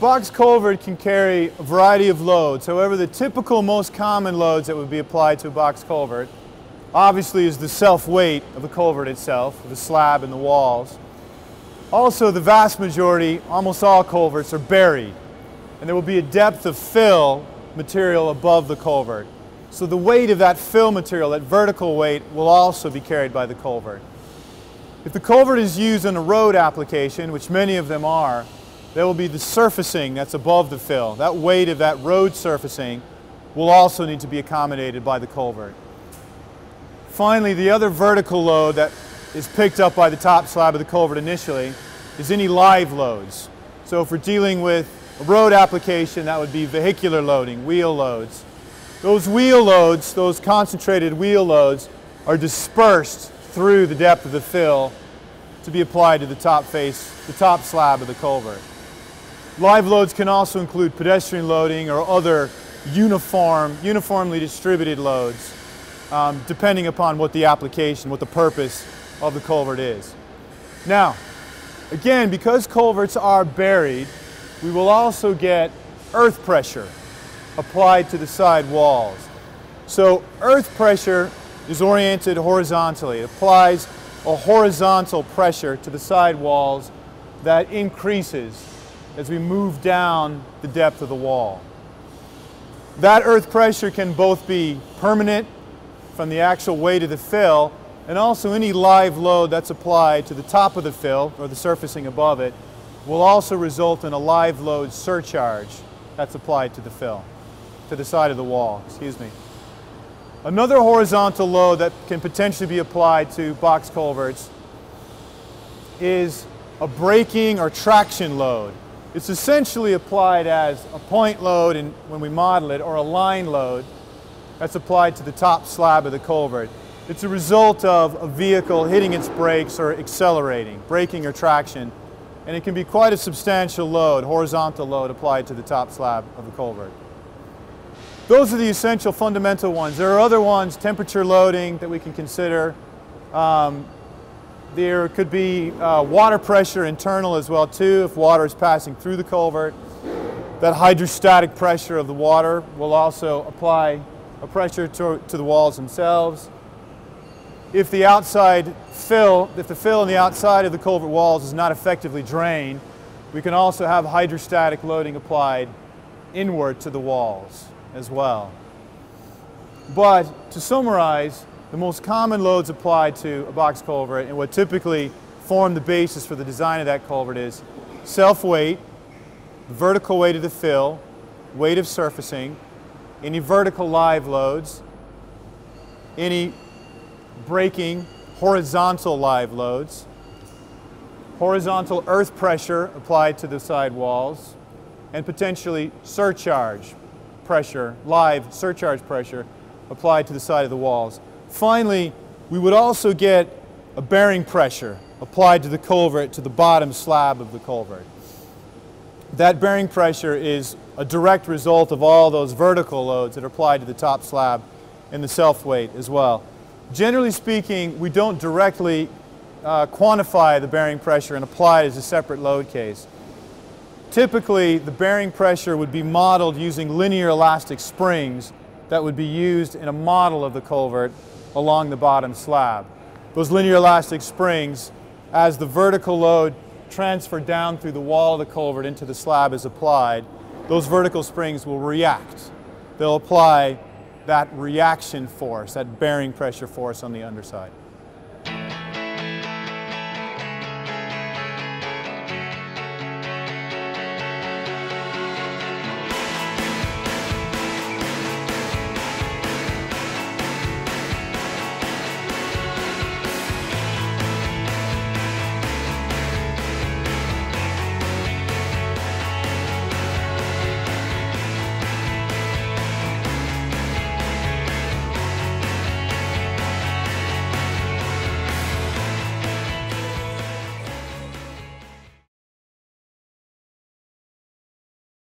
box culvert can carry a variety of loads. However, the typical most common loads that would be applied to a box culvert obviously is the self-weight of the culvert itself, the slab and the walls. Also, the vast majority, almost all culverts are buried, and there will be a depth of fill material above the culvert. So the weight of that fill material, that vertical weight, will also be carried by the culvert. If the culvert is used in a road application, which many of them are, there will be the surfacing that's above the fill. That weight of that road surfacing will also need to be accommodated by the culvert. Finally, the other vertical load that is picked up by the top slab of the culvert initially is any live loads. So if we're dealing with a road application, that would be vehicular loading, wheel loads. Those wheel loads, those concentrated wheel loads, are dispersed through the depth of the fill to be applied to the top face, the top slab of the culvert. Live loads can also include pedestrian loading or other uniform, uniformly distributed loads, um, depending upon what the application, what the purpose of the culvert is. Now, again, because culverts are buried, we will also get earth pressure applied to the side walls. So earth pressure is oriented horizontally. It applies a horizontal pressure to the side walls that increases as we move down the depth of the wall. That earth pressure can both be permanent from the actual weight of the fill and also any live load that's applied to the top of the fill or the surfacing above it will also result in a live load surcharge that's applied to the fill, to the side of the wall, excuse me. Another horizontal load that can potentially be applied to box culverts is a braking or traction load. It's essentially applied as a point load in, when we model it or a line load that's applied to the top slab of the culvert. It's a result of a vehicle hitting its brakes or accelerating, braking or traction, and it can be quite a substantial load, horizontal load applied to the top slab of the culvert. Those are the essential fundamental ones. There are other ones, temperature loading that we can consider. Um, there could be uh, water pressure internal as well too if water is passing through the culvert. That hydrostatic pressure of the water will also apply a pressure to, to the walls themselves. If the outside fill, if the fill on the outside of the culvert walls is not effectively drained, we can also have hydrostatic loading applied inward to the walls as well. But to summarize, the most common loads applied to a box culvert and what typically form the basis for the design of that culvert is self-weight, vertical weight of the fill, weight of surfacing, any vertical live loads, any braking horizontal live loads, horizontal earth pressure applied to the side walls, and potentially surcharge pressure, live surcharge pressure applied to the side of the walls. Finally, we would also get a bearing pressure applied to the culvert to the bottom slab of the culvert. That bearing pressure is a direct result of all those vertical loads that are applied to the top slab and the self-weight as well. Generally speaking, we don't directly uh, quantify the bearing pressure and apply it as a separate load case. Typically, the bearing pressure would be modeled using linear elastic springs that would be used in a model of the culvert along the bottom slab. Those linear elastic springs, as the vertical load transferred down through the wall of the culvert into the slab is applied, those vertical springs will react. They'll apply that reaction force, that bearing pressure force on the underside.